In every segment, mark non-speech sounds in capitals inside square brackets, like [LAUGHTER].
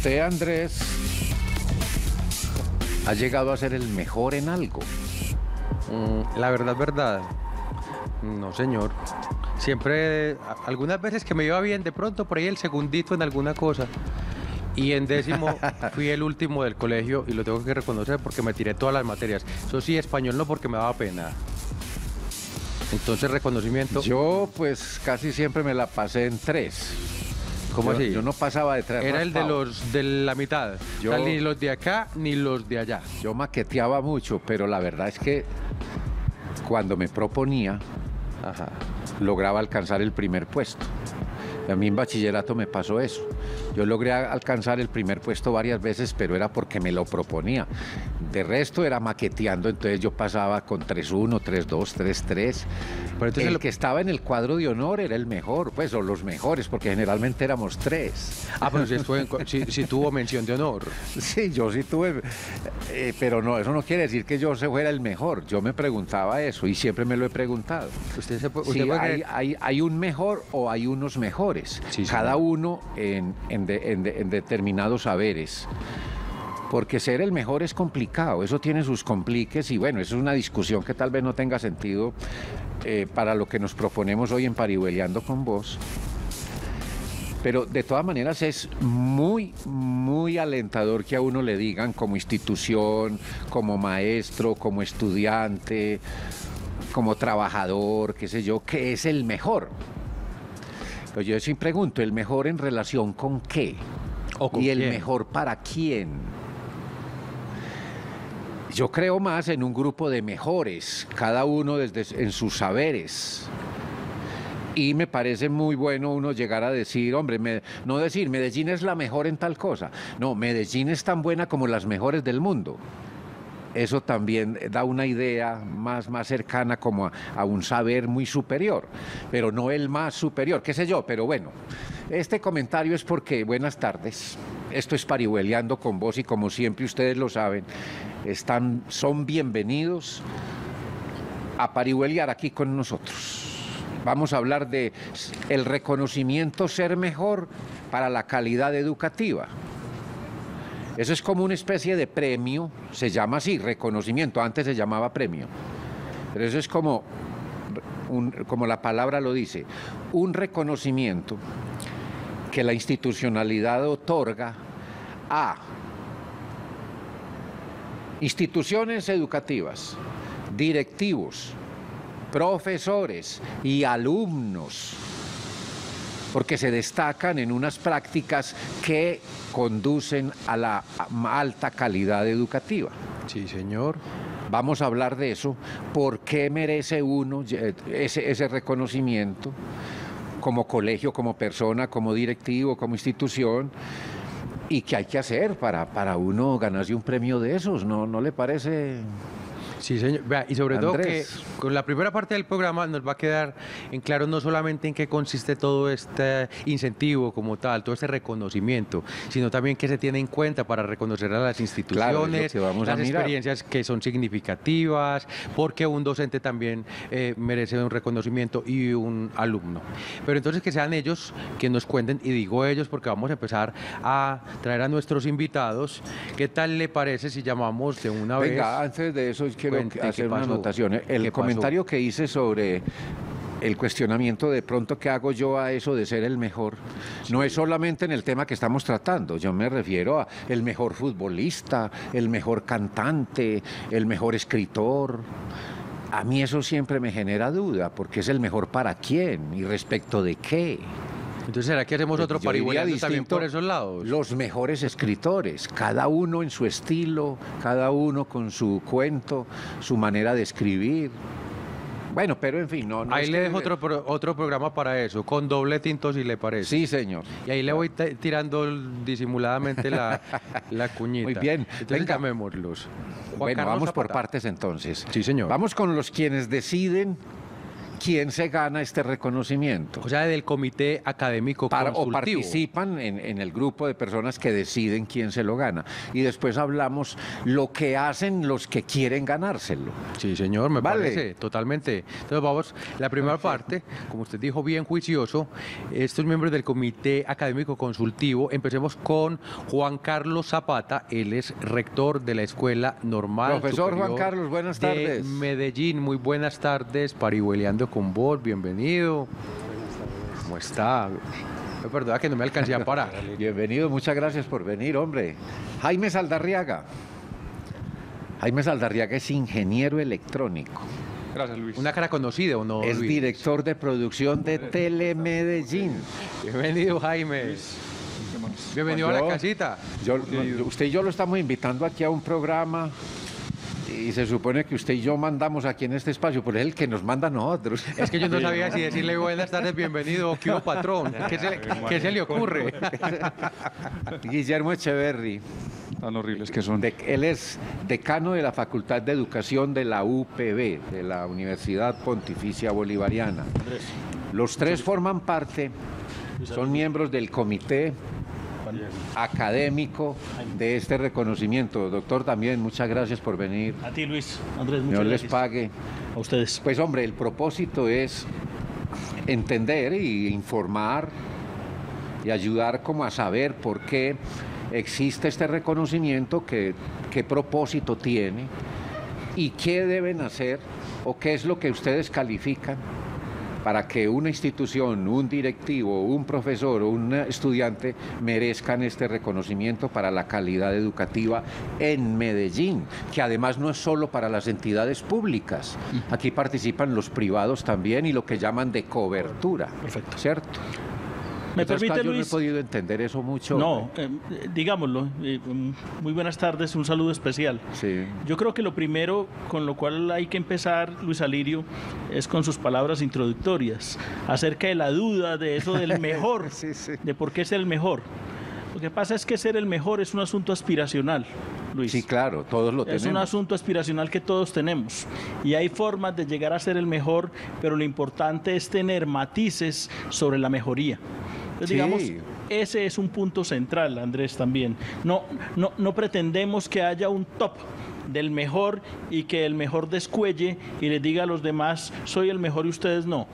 Usted, Andrés, ha llegado a ser el mejor en algo. Mm, la verdad, verdad. No, señor. Siempre, algunas veces que me iba bien, de pronto por ahí el segundito en alguna cosa. Y en décimo [LAUGHS] fui el último del colegio y lo tengo que reconocer porque me tiré todas las materias. Eso sí, español no porque me daba pena. Entonces, reconocimiento. Yo, pues, casi siempre me la pasé en tres. ¿Cómo Yo- así? Yo no pasaba de tres. Era el de los de la mitad. Yo- O sea, ni los de acá ni los de allá. Yo maqueteaba mucho, pero la verdad es que cuando me proponía, Ajá. lograba alcanzar el primer puesto. A mí en bachillerato me pasó eso. Yo logré alcanzar el primer puesto varias veces, pero era porque me lo proponía. De resto era maqueteando, entonces yo pasaba con 3-1, 3-2, 3-3. Pero entonces el lo- que estaba en el cuadro de honor era el mejor, pues, o los mejores, porque generalmente éramos tres. Ah, pero si, estuvo en co- si- si tuvo mención de honor. [LAUGHS] Sí, yo sí tuve, eh, pero no, eso no quiere decir que yo se fuera el mejor. Yo me preguntaba eso y siempre me lo he preguntado. Usted, se, pu- usted Sí, puede hay, creer- hay- hay un mejor o hay unos mejores. Sí, Cada uno en, en de- en de- en determinados saberes. Porque ser el mejor es complicado, eso tiene sus compliques y bueno, eso es una discusión que tal vez no tenga sentido eh, para lo que nos proponemos hoy en Parihueliando con vos. Pero de todas maneras es muy, muy alentador que a uno le digan como institución, como maestro, como estudiante, como trabajador, qué sé yo, que es el mejor. Pero yo sí pregunto, ¿el mejor en relación con qué? ¿O con y el quién? mejor para quién. Yo creo más en un grupo de mejores, cada uno desde en sus saberes. Y me parece muy bueno uno llegar a decir, hombre, no decir Medellín es la mejor en tal cosa. No, Medellín es tan buena como las mejores del mundo. Eso también da una idea más, más cercana como a, a un saber muy superior, pero no el más superior, qué sé yo, pero bueno. Este comentario es porque, buenas tardes, esto es Parihueliando con vos y como siempre ustedes lo saben, están, son bienvenidos a parihueliar aquí con nosotros. Vamos a hablar de el reconocimiento ser mejor para la calidad educativa. Eso es como una especie de premio, se llama así, reconocimiento, antes se llamaba premio. Pero eso es como, un- como la palabra lo dice, un reconocimiento que la institucionalidad otorga a instituciones educativas, directivos, profesores y alumnos, porque se destacan en unas prácticas que conducen a la alta calidad educativa. Sí, señor. Vamos a hablar de eso, por qué merece uno ese, ese reconocimiento como colegio, como persona, como directivo, como institución, y qué hay que hacer para, para uno ganarse un premio de esos, ¿no, no le parece? Sí, señor. Vea, y sobre todo que con la primera parte del programa nos va a quedar en claro no solamente en qué consiste todo este incentivo como tal, todo este reconocimiento, sino también qué se tiene en cuenta para reconocer a las es instituciones, que vamos las experiencias que son significativas, porque un docente también eh, merece un reconocimiento y un alumno. Pero entonces que sean ellos que nos cuenten, y digo ellos porque vamos a empezar a traer a nuestros invitados, ¿qué tal le parece si llamamos de una vez? Venga, antes de eso quiero Cuente, ¿qué hacer una pasó? anotación. ¿Qué El pasó? comentario que hice sobre el cuestionamiento de pronto que hago yo a eso de ser el mejor, no es solamente en el tema que estamos tratando, yo me refiero a el mejor futbolista, el mejor cantante, el mejor escritor. A mí eso siempre me genera duda, porque es el mejor para quién y respecto de qué. Entonces, ¿será que hacemos otro Yo diría parihueliando también por esos lados? Los mejores escritores, cada uno en su estilo, cada uno con su cuento, su manera de escribir. Bueno, pero en fin, no. no Ahí es le dejo otro, pro- otro programa para eso, con doble tinto si le parece. Sí, señor. Y ahí le voy tirando disimuladamente la, [LAUGHS] la cuñita. Muy bien. Entonces Venga. llamémoslos. Juan Bueno, Carlos vamos por Zapata. partes entonces. Sí, señor. Vamos con los quienes deciden quién se gana este reconocimiento. O sea, del comité académico Para- o consultivo. participan en, en el grupo de personas que deciden quién se lo gana. Y después hablamos lo que hacen los que quieren ganárselo. Sí, señor, me Vale. parece, totalmente. Entonces vamos, la primera parte, como usted dijo, bien juicioso, estos miembros del Comité Académico Consultivo, empecemos con Juan Carlos Zapata, él es rector de la Escuela Normal. Profesor Juan Carlos, buenas de tardes. Medellín, muy buenas tardes, parihueleando con vos, bienvenido. ¿Cómo está? Me perdona que no me alcancé a parar. [LAUGHS] Bienvenido, muchas gracias por venir, hombre. Jaime Saldarriaga. Jaime Saldarriaga es ingeniero electrónico. Gracias, Luis. Una cara conocida o no? es Luis? director de producción de Telemedellín. Bienvenido, Jaime. Bienvenido a la casita. Yo- usted y yo lo estamos invitando aquí a un programa y se supone que usted y yo mandamos aquí en este espacio, pero es el que nos manda a nosotros. Es que yo no sabía si decirle buenas tardes, bienvenido o qué hubo, patrón. [LAUGHS] ¿Qué se, le- qué se le ocurre? [LAUGHS] Guillermo Echeverry, Tan horribles que son. de- él es decano de la Facultad de Educación de la UPB, de la Universidad Pontificia Bolivariana. Los tres forman parte, son miembros del comité académico de este reconocimiento. Doctor, también muchas gracias por venir. A ti, Luis. Andrés, muchas Dios les gracias. pague. A ustedes. Pues hombre, el propósito es entender y informar y ayudar como a saber por qué existe este reconocimiento, qué, qué propósito tiene y qué deben hacer o qué es lo que ustedes califican para que una institución, un directivo, un profesor o un estudiante merezcan este reconocimiento para la calidad educativa en Medellín, que además no es solo para las entidades públicas. Aquí participan los privados también y lo que llaman de cobertura. Perfecto. ¿Cierto? ¿Me Entonces, permite, yo no he Luis? podido entender eso mucho. No, eh, digámoslo. eh, muy buenas tardes, un saludo especial. Sí. Yo creo que lo primero con lo cual hay que empezar, Luis Alirio, es con sus palabras introductorias acerca de la duda de eso del [LAUGHS] mejor, Sí, sí. de por qué ser el mejor. Lo que pasa es que ser el mejor es un asunto aspiracional, Luis. Sí, claro, todos lo Es un tenemos. asunto aspiracional que todos tenemos y hay formas de llegar a ser el mejor, pero lo importante es tener matices sobre la mejoría. Entonces, Sí. digamos, ese es un punto central, Andrés, también. No, no, no pretendemos que haya un top del mejor y que el mejor descuelle y les diga a los demás, soy el mejor y ustedes no.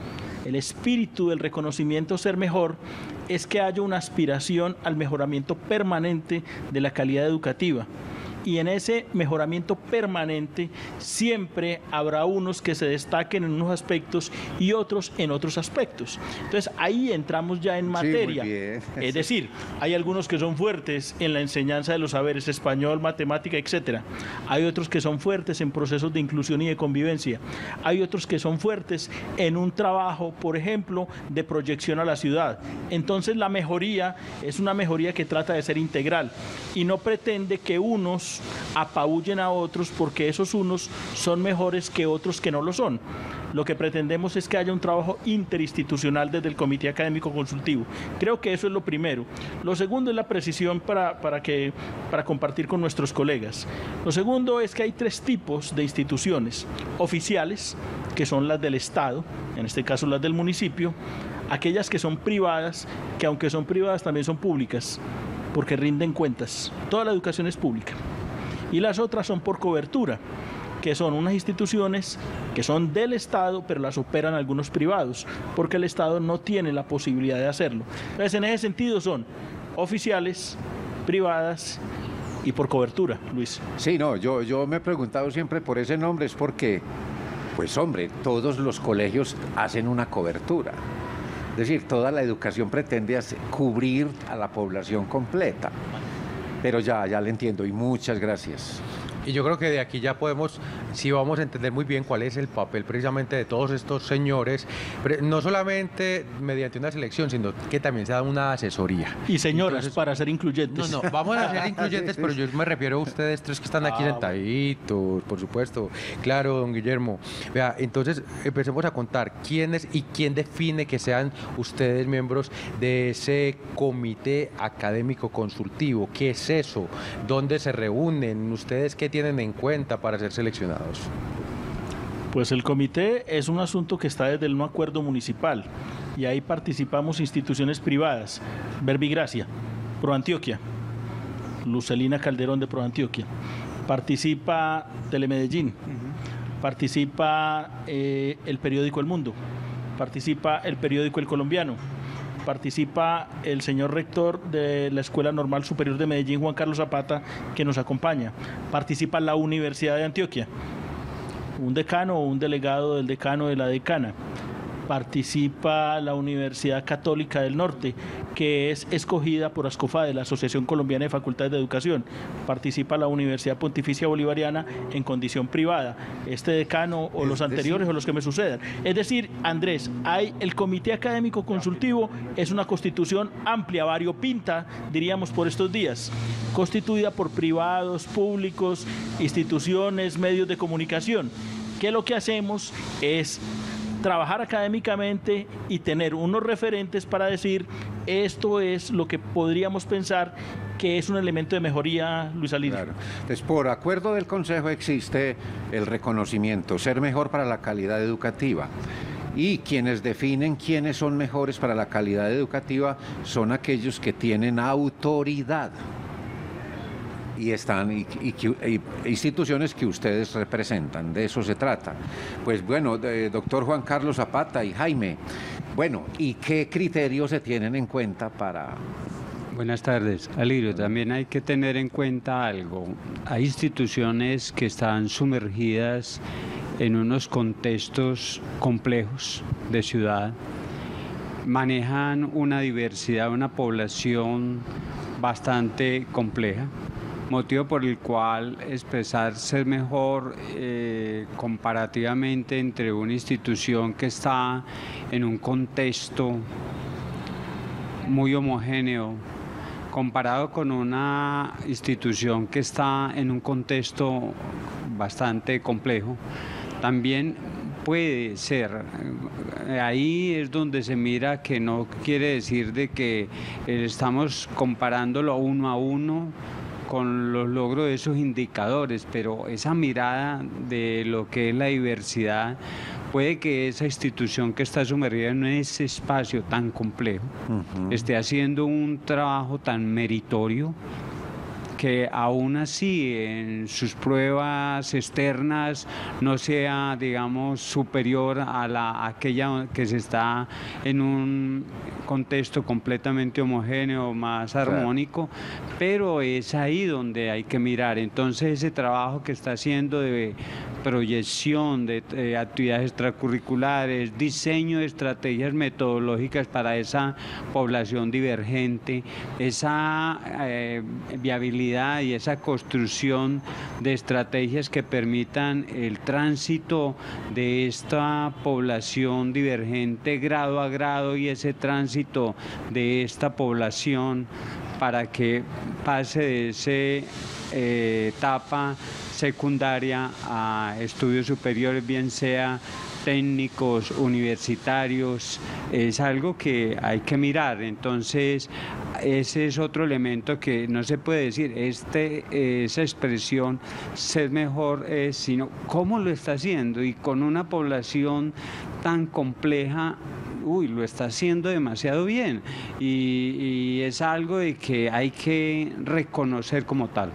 El espíritu del reconocimiento ser mejor es que haya una aspiración al mejoramiento permanente de la calidad educativa y en ese mejoramiento permanente siempre habrá unos que se destaquen en unos aspectos y otros en otros aspectos. Entonces ahí entramos ya en materia. [LAUGHS] Es decir, hay algunos que son fuertes en la enseñanza de los saberes español, matemática, etcétera. Hay otros que son fuertes en procesos de inclusión y de convivencia. Hay otros que son fuertes en un trabajo, por ejemplo, de proyección a la ciudad. Entonces la mejoría es una mejoría que trata de ser integral y no pretende que unos apabullen a otros porque esos unos son mejores que otros que no lo son. Lo que pretendemos es que haya un trabajo interinstitucional desde el Comité Académico Consultivo. Creo que eso es lo primero. Lo segundo es la precisión para, para, que, para compartir con nuestros colegas. Lo segundo es que hay tres tipos de instituciones. Oficiales, que son las del Estado, en este caso las del municipio. Aquellas que son privadas, que aunque son privadas también son públicas, porque rinden cuentas. Toda la educación es pública. Y las otras son por cobertura que son unas instituciones que son del Estado, pero las operan algunos privados, porque el Estado no tiene la posibilidad de hacerlo. Entonces, en ese sentido son oficiales, privadas y por cobertura, Luis. Sí, no, yo, yo me he preguntado siempre por ese nombre, es porque, pues hombre, todos los colegios hacen una cobertura. Es decir, toda la educación pretende hacer- cubrir a la población completa. Pero ya, ya le entiendo y muchas gracias. Y yo creo que de aquí ya podemos, sí vamos a entender muy bien cuál es el papel precisamente de todos estos señores, no solamente mediante una selección, sino que también se da una asesoría. Y señoras, Entonces- para ser incluyentes. No, no, vamos a ser [LAUGHS] incluyentes, pero yo me refiero a ustedes tres que están aquí Ah, sentaditos, por supuesto. Claro, don Guillermo. Vea, entonces empecemos a contar quiénes y quién define que sean ustedes miembros de ese comité académico consultivo. ¿Qué es eso? ¿Dónde se reúnen? ¿Ustedes qué tienen en cuenta para ser seleccionados? Pues el comité es un asunto que está desde el no acuerdo municipal y ahí participamos instituciones privadas, Verbigracia, Proantioquia, Lucelina Calderón de Proantioquia, participa Telemedellín, participa eh, el periódico El Mundo, participa el periódico El Colombiano, participa el señor rector de la Escuela Normal Superior de Medellín, Juan Carlos Zapata, que nos acompaña, participa la Universidad de Antioquia, un decano o un delegado del decano de la decana participa la Universidad Católica del Norte, que es escogida por de la Asociación Colombiana de Facultades de Educación. Participa la Universidad Pontificia Bolivariana en condición privada. Este decano o los anteriores o los que me sucedan. Es decir, Andrés, hay el Comité Académico Consultivo, es una constitución amplia, variopinta, diríamos por estos días, constituida por privados, públicos, instituciones, medios de comunicación que lo que hacemos es trabajar académicamente y tener unos referentes para decir esto es lo que podríamos pensar que es un elemento de mejoría, Luis Alirio. Claro. Entonces, por acuerdo del Consejo existe el reconocimiento, ser mejor para la calidad educativa. Y quienes definen quiénes son mejores para la calidad educativa son aquellos que tienen autoridad y están y, instituciones que ustedes representan. De eso se trata. Pues bueno, doctor Juan Carlos Zapata y Jaime, bueno, ¿y qué criterios se tienen en cuenta para... Buenas tardes, Alirio. También hay que tener en cuenta algo. Hay instituciones que están sumergidas en unos contextos complejos de ciudad, manejan una diversidad, una población bastante compleja motivo por el cual expresar ser mejor eh, comparativamente entre una institución que está en un contexto muy homogéneo comparado con una institución que está en un contexto bastante complejo, también puede ser. Ahí es donde se mira que no quiere decir de que estamos comparándolo uno a uno con los logros de esos indicadores, pero esa mirada de lo que es la diversidad puede que esa institución que está sumergida en ese espacio tan complejo esté haciendo un trabajo tan meritorio que aún así en sus pruebas externas no sea, digamos, superior a la aquella que se está en un contexto completamente homogéneo, más armónico, pero es ahí donde hay que mirar. Entonces ese trabajo que está haciendo de proyección de eh, actividades extracurriculares, diseño de estrategias metodológicas para esa población divergente, esa eh, viabilidad y esa construcción de estrategias que permitan el tránsito de esta población divergente grado a grado y ese tránsito de esta población para que pase de esa eh, etapa secundaria a estudios superiores, bien sea técnicos, universitarios, es algo que hay que mirar. Entonces, ese es otro elemento que no se puede decir, este, esa expresión, ser mejor, es, sino cómo lo está haciendo y con una población tan compleja uy, lo está haciendo demasiado bien y, y es algo de que hay que reconocer como tal.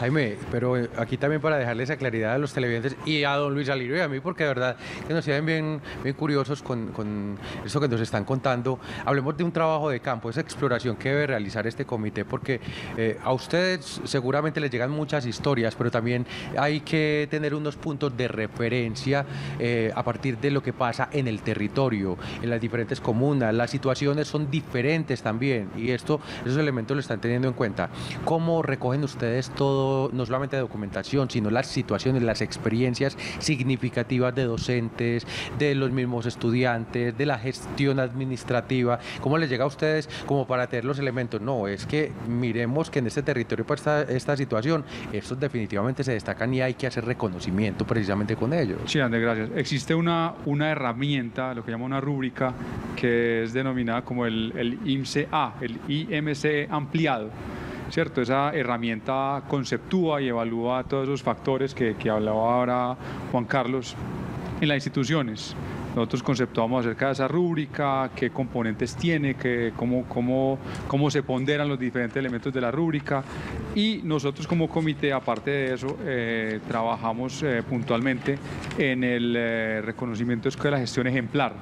Jaime, pero eh, aquí también para dejarle esa claridad a los televidentes y a don Luis Alirio y a mí, porque de verdad que nos siguen bien, bien curiosos con, con eso que nos están contando. Hablemos de un trabajo de campo, esa exploración que debe realizar este comité, porque eh, a ustedes seguramente les llegan muchas historias, pero también hay que tener unos puntos de referencia eh, a partir de lo que pasa en el territorio, en las diferentes comunas. Las situaciones son diferentes también y esto, esos elementos lo están teniendo en cuenta. ¿Cómo recogen ustedes todo, no solamente documentación, sino las situaciones, las experiencias significativas de docentes, de los mismos estudiantes, de la gestión administrativa. ¿Cómo les llega a ustedes como para tener los elementos? No, es que miremos que en este territorio pues, esta, esta situación, estos definitivamente se destacan y hay que hacer reconocimiento precisamente con ellos. Sí, Andrés, gracias. Existe una, una herramienta, lo que llama una rúbrica, que es denominada como el, el IMCE-A, el IMC ampliado ¿cierto? Esa herramienta conceptúa y evalúa todos esos factores que, que hablaba ahora Juan Carlos en las instituciones. Nosotros conceptuamos acerca de esa rúbrica, qué componentes tiene, qué, cómo, cómo, cómo se ponderan los diferentes elementos de la rúbrica y nosotros como comité, aparte de eso, eh, trabajamos eh, puntualmente en el eh, reconocimiento de de Gestión Ejemplar,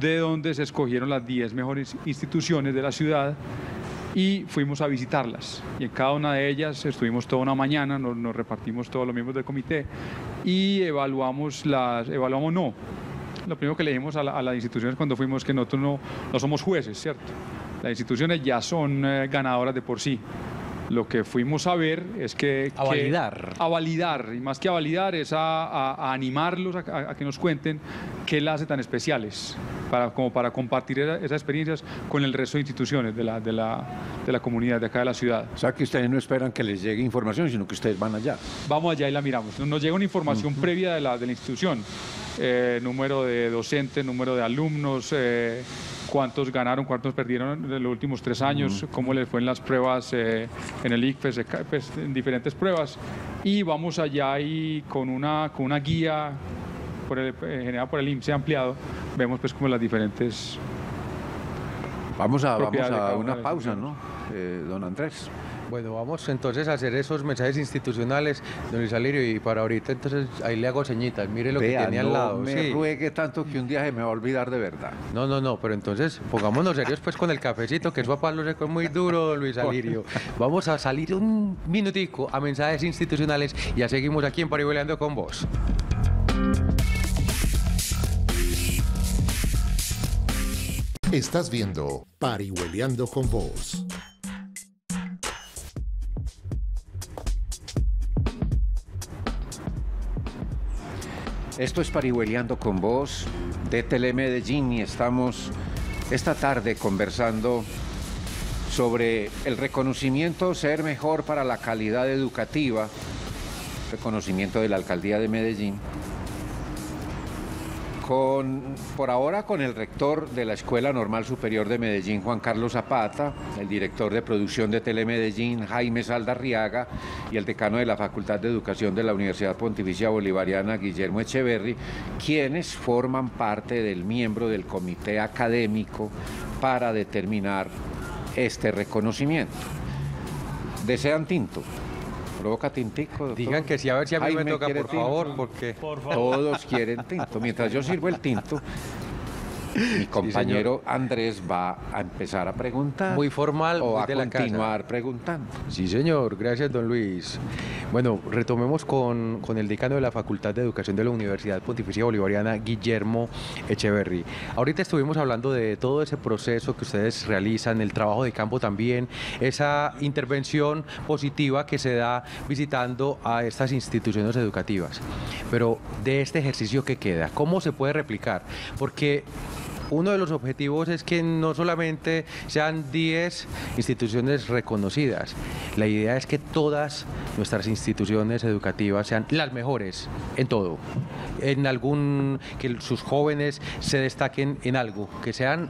de donde se escogieron las 10 mejores instituciones de la ciudad y fuimos a visitarlas. Y en cada una de ellas estuvimos toda una mañana, nos, repartimos todos los miembros del comité y evaluamos las, evaluamos no. Lo primero que le dijimos a, la- a las instituciones cuando fuimos que nosotros no, no somos jueces, ¿cierto? Las instituciones ya son eh, ganadoras de por sí. Lo que fuimos a ver es que... A que- validar. a validar, y más que a validar, es a, a- a animarlos a, a- a que nos cuenten qué las hace tan especiales, para, como para compartir esa- esas experiencias con el resto de instituciones de la, de, la, de la comunidad de acá de la ciudad. O sea que ustedes no esperan que les llegue información, sino que ustedes van allá. Vamos allá y la miramos. Nos llega una información previa de la, de la institución, eh, número de docentes, número de alumnos, eh, cuántos ganaron, cuántos perdieron en los últimos tres años, cómo les fue en las pruebas eh, en el ICFES, eh, ca- pues, en diferentes pruebas. Y vamos allá y con una, con una guía por el, eh, generada por el IMSS ampliado, vemos pues como las diferentes... Vamos a, vamos a una pausa, ¿no? Eh, don Andrés. Bueno, vamos entonces a hacer esos mensajes institucionales, don Luis Alirio, y para ahorita entonces ahí le hago ceñitas, mire lo que no al lado. me sí. ruegue tanto que un día se me va a olvidar de verdad. No, no, no, pero entonces pongámonos serios pues con el cafecito, que eso a Pablo Seco es muy duro, don Luis Alirio. Vamos a salir un minutico a mensajes institucionales y ya seguimos aquí en Parihueleando con vos. Estás viendo Parihueleando con Vos. Esto es Parihueliando con vos de Telemedellín y estamos esta tarde conversando sobre el reconocimiento ser mejor para la calidad educativa, reconocimiento de la alcaldía de Medellín, por ahora con el rector de la Escuela Normal Superior de Medellín, Juan Carlos Zapata, el director de producción de Telemedellín, Jaime Saldarriaga, y el decano de la Facultad de Educación de la Universidad Pontificia Bolivariana, Guillermo Echeverry, quienes forman parte del miembro del comité académico para determinar este reconocimiento. ¿Desean tinto? ¿Provoca tintico? doctor? Digan que sí, a ver si a mí me toca, ¿quiere por tinto? favor, porque... Por favor. Todos quieren tinto. Mientras yo sirvo el tinto, mi [LAUGHS] compañero Andrés va a empezar a preguntar. Muy formal, O muy a de la continuar preguntando. Sí, señor. Gracias, don Luis. Bueno, retomemos con, con el decano de la Facultad de Educación de la Universidad Pontificia Bolivariana, Guillermo Echeverry. Ahorita estuvimos hablando de todo ese proceso que ustedes realizan, el trabajo de campo también, esa intervención positiva que se da visitando a estas instituciones educativas. Pero de este ejercicio que queda, ¿cómo se puede replicar? Porque uno de los objetivos es que no solamente sean 10 instituciones reconocidas, la idea es que todas nuestras instituciones educativas sean las mejores en todo, en algún, que sus jóvenes se destaquen en algo, que sean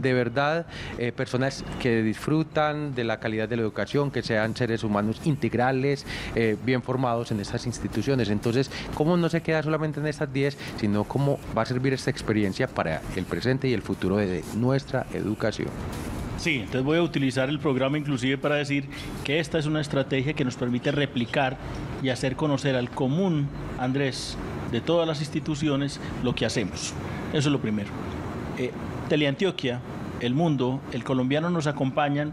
de verdad eh, personas que disfrutan de la calidad de la educación, que sean seres humanos integrales, eh, bien formados en estas instituciones. Entonces, ¿cómo no se queda solamente en estas 10, sino cómo va a servir esta experiencia para el presente y el futuro de nuestra educación? Sí, entonces voy a utilizar el programa inclusive para decir que esta es una estrategia que nos permite replicar y hacer conocer al común, Andrés, de todas las instituciones lo que hacemos. Eso es lo primero. Eh, Teleantioquia, el mundo, el colombiano nos acompañan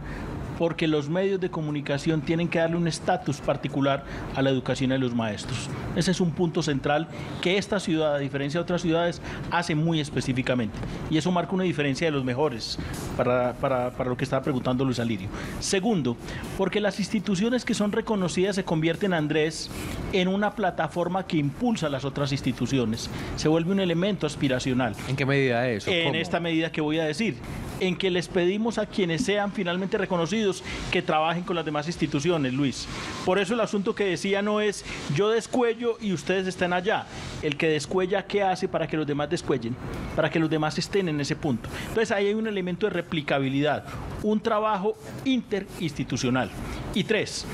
porque los medios de comunicación tienen que darle un estatus particular a la educación de los maestros. Ese es un punto central que esta ciudad, a diferencia de otras ciudades, hace muy específicamente. Y eso marca una diferencia de los mejores para, para- para lo que estaba preguntando Luis Alirio. Segundo, porque las instituciones que son reconocidas se convierten, Andrés, en una plataforma que impulsa a las otras instituciones. Se vuelve un elemento aspiracional ¿En qué medida eso? en ¿Cómo? esta medida que voy a decir, en que les pedimos a quienes sean finalmente reconocidos que trabajen con las demás instituciones, Luis. Por eso el asunto que decía no es yo descuello y ustedes están allá. El que descuella, ¿qué hace para que los demás descuellen? Para que los demás estén en ese punto. Entonces ahí hay un elemento de replicabilidad, un trabajo interinstitucional. Y tres,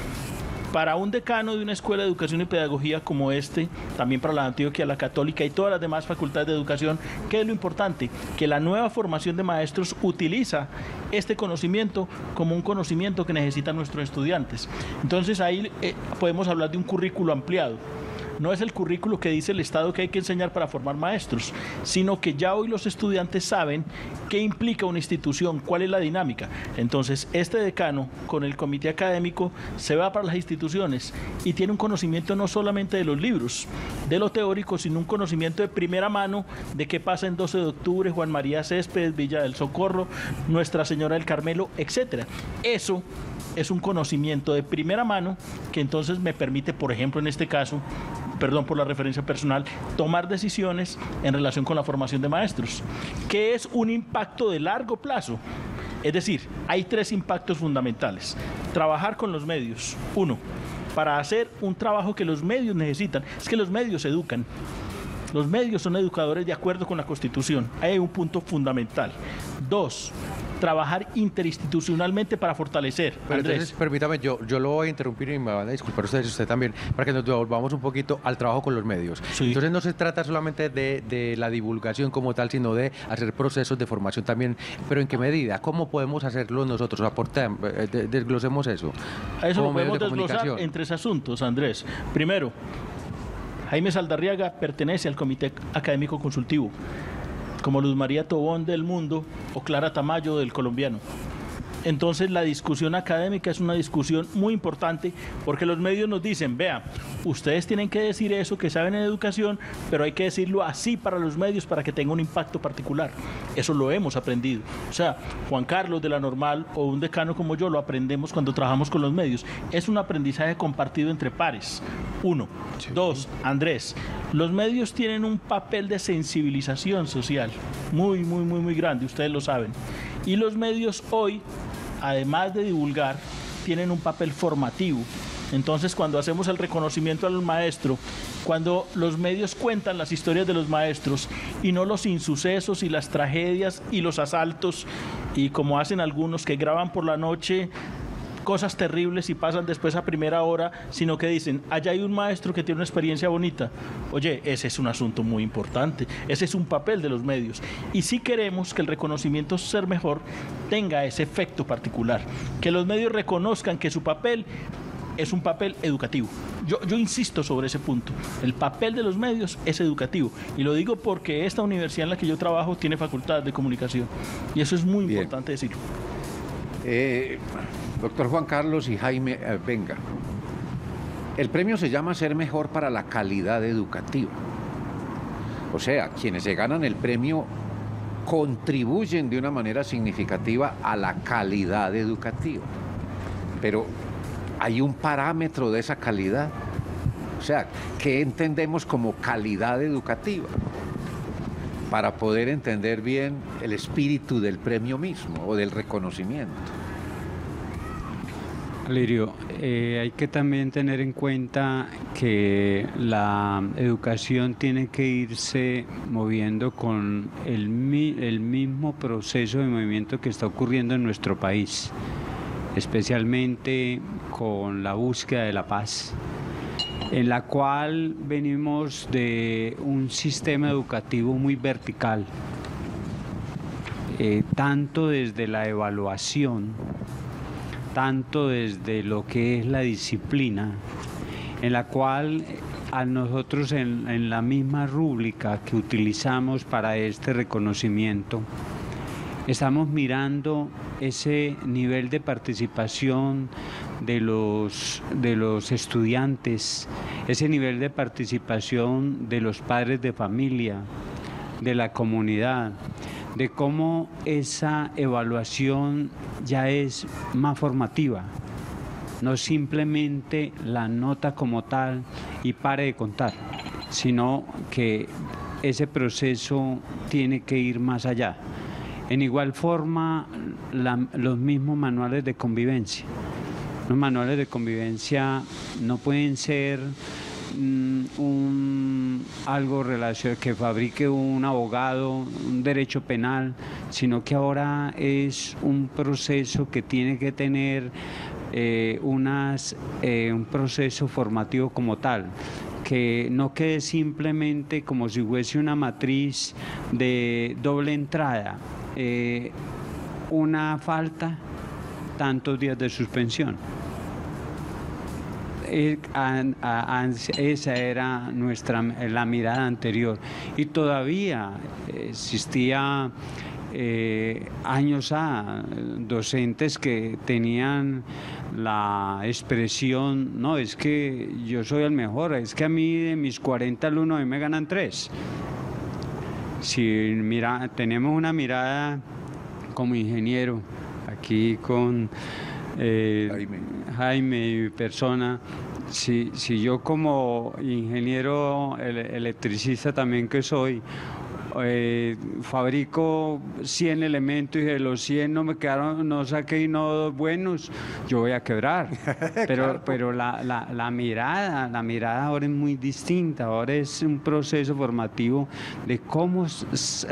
Para un decano de una escuela de educación y pedagogía como este, también para la Antioquia, la Católica y todas las demás facultades de educación, ¿qué es lo importante? Que la nueva formación de maestros utiliza este conocimiento como un conocimiento que necesitan nuestros estudiantes. Entonces ahí eh, podemos hablar de un currículo ampliado no es el currículo que dice el Estado que hay que enseñar para formar maestros, sino que ya hoy los estudiantes saben qué implica una institución, cuál es la dinámica. Entonces, este decano con el comité académico se va para las instituciones y tiene un conocimiento no solamente de los libros, de lo teórico, sino un conocimiento de primera mano de qué pasa en 12 de octubre, Juan María Céspedes, Villa del Socorro, Nuestra Señora del Carmelo, etcétera. Eso es un conocimiento de primera mano que entonces me permite, por ejemplo, en este caso, perdón por la referencia personal, tomar decisiones en relación con la formación de maestros, que es un impacto de largo plazo. Es decir, hay tres impactos fundamentales. Trabajar con los medios. Uno, para hacer un trabajo que los medios necesitan. Es que los medios educan. Los medios son educadores de acuerdo con la Constitución. Hay un punto fundamental. Dos, trabajar interinstitucionalmente para fortalecer. entonces, permítame, yo, yo lo voy a interrumpir y me van a disculpar ustedes usted también, para que nos devolvamos un poquito al trabajo con los medios. Entonces no se trata solamente de, de, la divulgación como tal, sino de hacer procesos de formación también, pero ¿en qué medida? ¿Cómo podemos hacerlo nosotros? Aportemos, eh, desglosemos eso. A eso lo podemos desglosar en tres asuntos, Andrés. Primero, Jaime Saldarriaga pertenece al Comité Académico Consultivo como Luz María Tobón del Mundo o Clara Tamayo del Colombiano. Entonces la discusión académica es una discusión muy importante porque los medios nos dicen, vea, ustedes tienen que decir eso que saben en educación, pero hay que decirlo así para los medios para que tenga un impacto particular. Eso lo hemos aprendido. O sea, Juan Carlos de la Normal o un decano como yo lo aprendemos cuando trabajamos con los medios. Es un aprendizaje compartido entre pares. Uno. Dos, Andrés, los medios tienen un papel de sensibilización social muy, muy, muy, muy grande, ustedes lo saben. Y los medios hoy, además de divulgar, tienen un papel formativo. Entonces, cuando hacemos el reconocimiento al maestro, cuando los medios cuentan las historias de los maestros y no los insucesos y las tragedias y los asaltos, y como hacen algunos que graban por la noche cosas terribles y pasan después a primera hora, sino que dicen, allá hay un maestro que tiene una experiencia bonita. Oye, ese es un asunto muy importante, ese es un papel de los medios. Y si queremos que el reconocimiento ser mejor tenga ese efecto particular, que los medios reconozcan que su papel es un papel educativo. Yo, yo, insisto sobre ese punto. El papel de los medios es educativo. Y lo digo porque esta universidad en la que yo trabajo tiene facultad de comunicación. Y eso es muy importante decirlo. Eh, Doctor Juan Carlos y Jaime, eh, venga. El premio se llama Ser Mejor para la Calidad Educativa. O sea, quienes se ganan el premio contribuyen de una manera significativa a la calidad educativa. Pero hay un parámetro de esa calidad. O sea, ¿qué entendemos como calidad educativa? Para poder entender bien el espíritu del premio mismo o del reconocimiento. Lirio, eh, hay que también tener en cuenta que la educación tiene que irse moviendo con el, el mismo proceso de movimiento que está ocurriendo en nuestro país, especialmente con la búsqueda de la paz en la cual venimos de un sistema educativo muy vertical, eh, tanto desde la evaluación tanto desde lo que es la disciplina, en la cual a nosotros en, la misma rúbrica que utilizamos para este reconocimiento, estamos mirando ese nivel de participación de los, de los estudiantes, ese nivel de participación de los padres de familia, de la comunidad, de cómo esa evaluación ya es más formativa, no simplemente la nota como tal y pare de contar, sino que ese proceso tiene que ir más allá. En igual forma, los mismos manuales de convivencia. Los manuales de convivencia no pueden ser Mm, un, algo relacionado que fabrique un abogado, un derecho penal, sino que ahora es un proceso que tiene que tener eh, unas, eh, un proceso formativo como tal que no quede simplemente como si fuese una matriz de doble entrada, eh, una falta, tantos días de suspensión. Eh, esa era nuestra la mirada anterior. Y todavía existía eh, años a docentes que tenían la expresión no es que yo soy el mejor es que a mí de mis 40 alumnos a mí me ganan tres si mira tenemos una mirada como ingeniero aquí con eh, Jaime. Jaime persona, si, si yo como ingeniero ele- electricista también que soy, eh, fabrico 100 elementos y de los 100 no me quedaron, no saqué no dos buenos, yo voy a quebrar. [LAUGHS] Pero, pero la, la- la mirada, la mirada ahora es muy distinta, ahora es un proceso formativo de cómo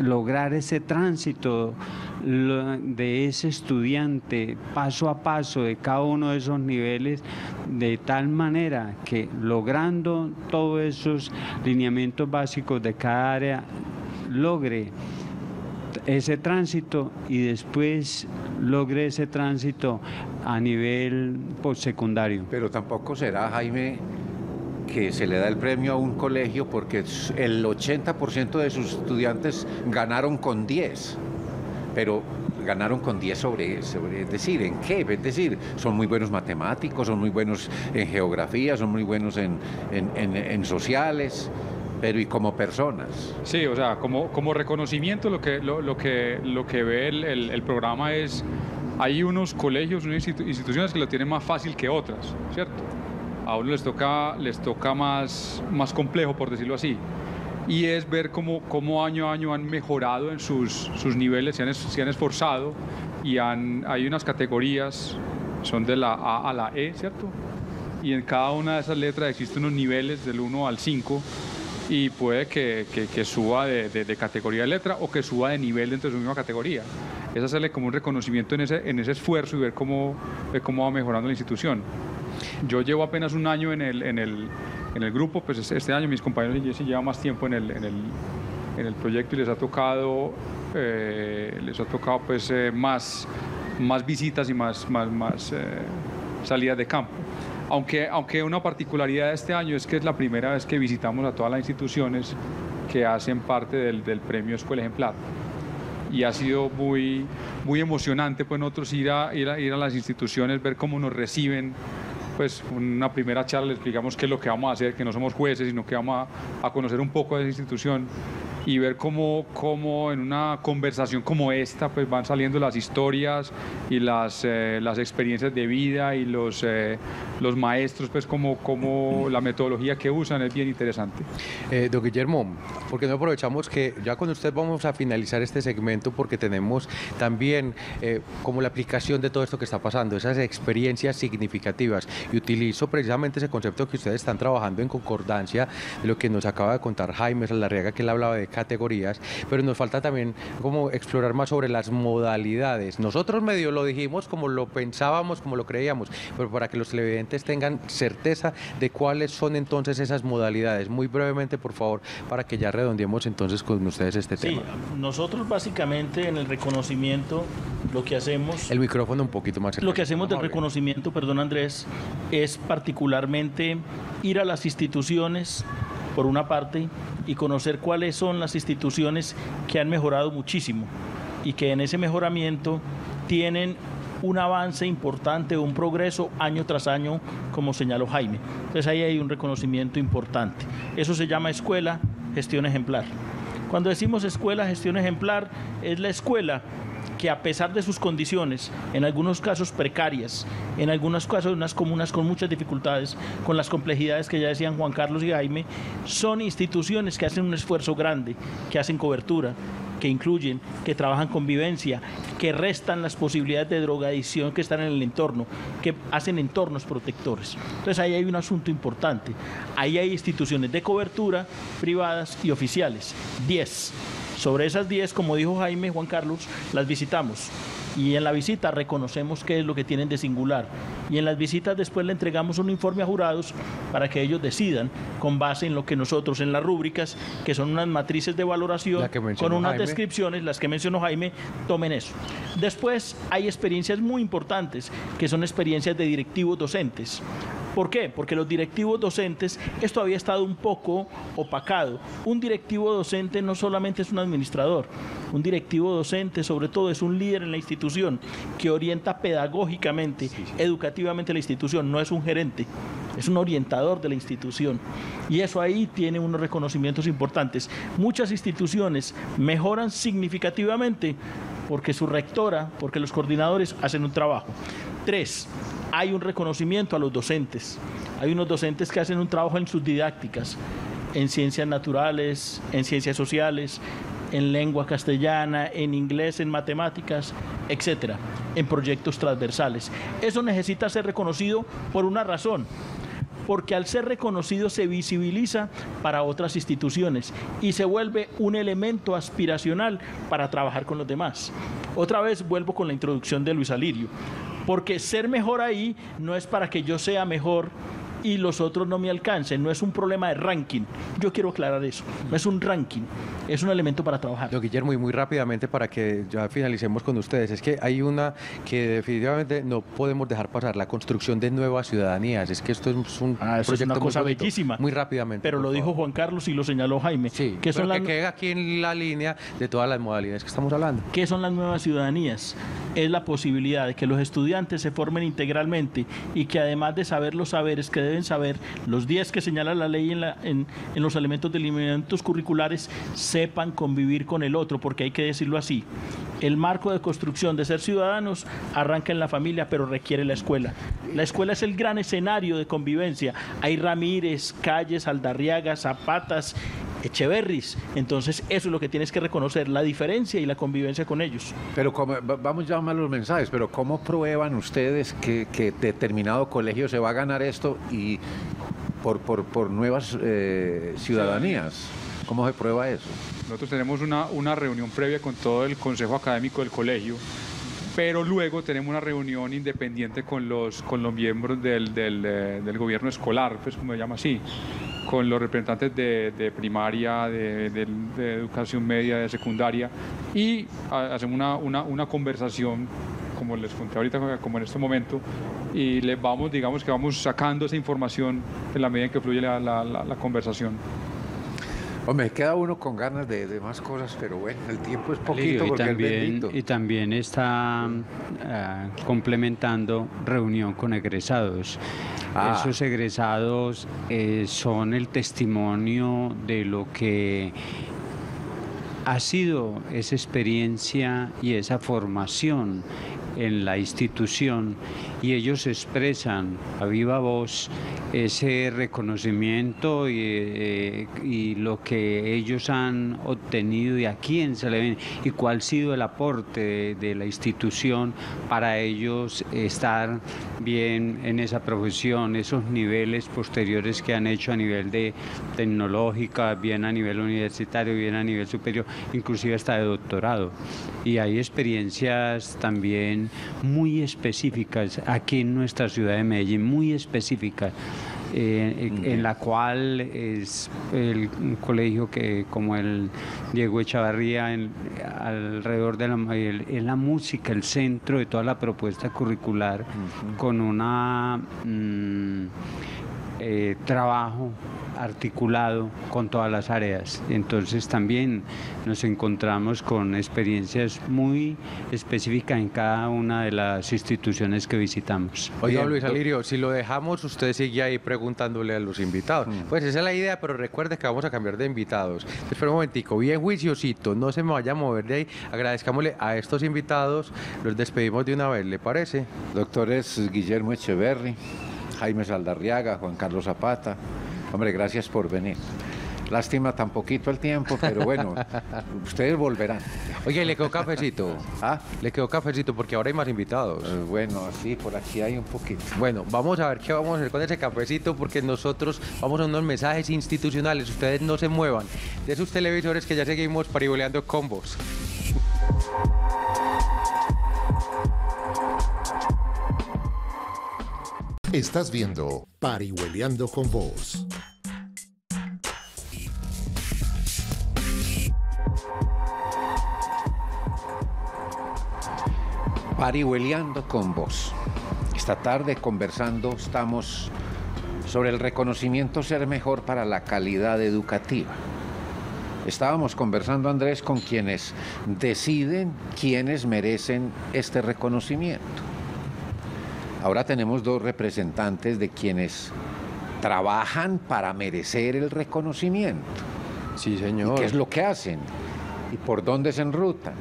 lograr ese tránsito de ese estudiante paso a paso de cada uno de esos niveles de tal manera que logrando todos esos lineamientos básicos de cada área logre ese tránsito y después logre ese tránsito a nivel postsecundario. Pero tampoco será, Jaime, que se le da el premio a un colegio porque el 80% de sus estudiantes ganaron con 10. Pero ganaron con 10 sobre, es decir, ¿en qué? Es decir, son muy buenos matemáticos, son muy buenos en geografía, son muy buenos en, en- en- en sociales, pero y como personas. Sí, o sea, como, como reconocimiento lo que, lo, lo que, lo que ve el, el- el programa es, hay unos colegios, unas institu- instituciones que lo tienen más fácil que otras, ¿cierto? A uno les toca, les toca más, más complejo, por decirlo así. Y es ver cómo, cómo año a año han mejorado en sus, sus niveles, se han, se han esforzado y han, hay unas categorías, son de la A a la E, ¿cierto? y en cada una de esas letras existen unos niveles del 1 al 5 y puede que, que- suba de, categoría de letra o que suba de nivel dentro de su misma categoría. Es hacerle como un reconocimiento en ese, en ese esfuerzo y ver cómo, cómo va mejorando la institución. Yo llevo apenas un año en el, en el, en el grupo, pues este- este año mis compañeros y Jesse llevan más tiempo en el, en el, en el proyecto y les ha tocado, eh, les ha tocado pues, eh, más, más visitas y más, más, más eh, salidas de campo. Aunque, aunque una particularidad de este año es que es la primera vez que visitamos a todas las instituciones que hacen parte del, premio Escuela Ejemplar. Y ha sido muy, muy emocionante pues nosotros ir a, ir, a, ir a las instituciones, ver cómo nos reciben. Pues una primera charla les explicamos qué es lo que vamos a hacer, que no somos jueces, sino que vamos a, a conocer un poco de esa institución y ver cómo, cómo en una conversación como esta pues van saliendo las historias y las, eh, las experiencias de vida y los, eh, los maestros, pues como, como la metodología que usan es bien interesante. Eh, don Guillermo, ¿por qué no aprovechamos que ya con usted vamos a finalizar este segmento porque tenemos también eh, como la aplicación de todo esto que está pasando, esas experiencias significativas y utilizo precisamente ese concepto que ustedes están trabajando en concordancia de lo que nos acaba de contar Jaime Larriaga, que él hablaba de categorías, pero nos falta también como explorar más sobre las modalidades. Nosotros medio lo dijimos como lo pensábamos, como lo creíamos, pero para que los televidentes tengan certeza de cuáles son entonces esas modalidades. Muy brevemente, por favor, para que ya redondeemos entonces con ustedes este Sí, tema. nosotros básicamente en el reconocimiento lo que hacemos... El micrófono un poquito más Lo que hacemos del reconocimiento, perdón Andrés, es particularmente ir a las instituciones, por una parte, y conocer cuáles son las instituciones que han mejorado muchísimo y que en ese mejoramiento tienen un avance importante, un progreso año tras año, como señaló Jaime. Entonces ahí hay un reconocimiento importante. Eso se llama escuela gestión ejemplar. Cuando decimos escuela gestión ejemplar, es la escuela que a pesar de sus condiciones, en algunos casos precarias, en algunos casos unas comunas con muchas dificultades, con las complejidades que ya decían Juan Carlos y Jaime, son instituciones que hacen un esfuerzo grande, que hacen cobertura, que incluyen, que trabajan convivencia, que restan las posibilidades de drogadicción que están en el entorno, que hacen entornos protectores. Entonces ahí hay un asunto importante. Ahí hay instituciones de cobertura privadas y oficiales, 10 Sobre esas 10, como dijo Jaime Juan Carlos, las visitamos y en la visita reconocemos qué es lo que tienen de singular. Y en las visitas después le entregamos un informe a jurados para que ellos decidan con base en lo que nosotros en las rúbricas, que son unas matrices de valoración con unas Jaime. descripciones, las que mencionó Jaime, tomen eso. Después hay experiencias muy importantes, que son experiencias de directivos docentes. ¿Por qué? Porque los directivos docentes, esto había estado un poco opacado. Un directivo docente no solamente es un administrador, un directivo docente sobre todo es un líder en la institución que orienta pedagógicamente, educativamente la institución, no es un gerente, es un orientador de la institución. Y eso ahí tiene unos reconocimientos importantes. Muchas instituciones mejoran significativamente porque su rectora, porque los coordinadores hacen un trabajo. Tres, hay un reconocimiento a los docentes. Hay unos docentes que hacen un trabajo en sus didácticas, en ciencias naturales, en ciencias sociales, en lengua castellana, en inglés, en matemáticas, etcétera, en proyectos transversales. Eso necesita ser reconocido por una razón, porque al ser reconocido se visibiliza para otras instituciones y se vuelve un elemento aspiracional para trabajar con los demás. Otra vez vuelvo con la introducción de Luis Alirio, porque ser mejor ahí no es para que yo sea mejor y los otros no me alcancen, no es un problema de ranking. Yo quiero aclarar eso, no es un ranking, es un elemento para trabajar. Don Guillermo, y muy rápidamente para que ya finalicemos con ustedes, es que hay una que definitivamente no podemos dejar pasar, la construcción de nuevas ciudadanías. Es que esto es un Ah, es proyecto una muy cosa bonito. bellísima. Muy rápidamente. Pero lo dijo. Juan Carlos y lo señaló Jaime. Sí, que son las- que quede aquí en la línea de todas las modalidades que estamos hablando. ¿Qué son las nuevas ciudadanías? Es la posibilidad de que los estudiantes se formen integralmente y que además de saber los saberes que deben saber, los 10 que señala la ley en, la- en- en los elementos curriculares, sepan convivir con el otro, porque hay que decirlo así. El marco de construcción de ser ciudadanos arranca en la familia, pero requiere la escuela. La escuela es el gran escenario de convivencia. Hay Ramírez, Calles, Aldarriagas, Zapatas, Echeverris. Entonces, eso es lo que tienes que reconocer, la diferencia y la convivencia con ellos. Pero vamos ya a los mensajes, pero ¿cómo prueban ustedes que, determinado colegio se va a ganar esto por, por, nuevas eh, ciudadanías? ¿Cómo se prueba eso? Nosotros tenemos una, una reunión previa con todo el consejo académico del colegio, pero luego tenemos una reunión independiente con los, con los miembros del, del, eh, gobierno escolar, pues como se llama así, con los representantes de, primaria, de, educación media, de secundaria, y ha- hacemos una, una conversación como les conté ahorita, como en este momento, y les vamos, digamos que vamos sacando esa información en la medida en que fluye la, la- la- la conversación. Hombre, queda uno con ganas de, de más cosas, pero bueno, el tiempo es poquito y porque es también, bendito. y también está ah, complementando reunión con egresados. Ah. Esos egresados eh, son el testimonio de lo que ha sido esa experiencia y esa formación en la institución y ellos expresan a viva voz ese reconocimiento y, eh, lo que ellos han obtenido y a quién se le ven y cuál ha sido el aporte de, de la institución para ellos estar bien en esa profesión, esos niveles posteriores que han hecho a nivel de tecnológica, bien a nivel universitario, bien a nivel superior, inclusive hasta de doctorado. Y hay experiencias también muy específicas aquí en nuestra ciudad de Medellín, muy específicas. eh, en- en la cual es el un colegio que como el Diego Echavarría en- alrededor de la, el- en la música el centro de toda la propuesta curricular con una mm, eh, trabajo articulado con todas las áreas. Entonces también nos encontramos con experiencias muy específicas en cada una de las instituciones que visitamos. Oiga, Luis Alirio, si lo dejamos, usted sigue ahí preguntándole a los invitados. Pues esa es la idea, pero recuerde que vamos a cambiar de invitados. Espera un momentico, bien juiciosito, no se me vaya a mover de ahí. Agradezcámosle a estos invitados, los despedimos de una vez, ¿le parece? Doctores Guillermo Echeverry, Jaime Saldarriaga, Juan Carlos Zapata. Hombre, gracias por venir. Lástima tan poquito el tiempo, pero bueno, [LAUGHS] ustedes volverán. Oye, ¿le quedó cafecito? Ah, Le quedó cafecito porque ahora hay más invitados. eh, bueno, sí, por aquí hay un poquito. Bueno, vamos a ver qué vamos a hacer con ese cafecito porque nosotros vamos a unos mensajes institucionales. Ustedes no se muevan de sus televisores que ya seguimos pariboleando combos. Estás viendo Parihueliando con Vos. Parihueliando con vos. Esta tarde conversando estamos sobre el reconocimiento ser mejor para la calidad educativa. Estábamos conversando, Andrés, con quienes deciden quiénes merecen este reconocimiento. Ahora tenemos dos representantes de quienes trabajan para merecer el reconocimiento. Sí, ¿Y señor. qué es lo que hacen? ¿Y por dónde se enrutan?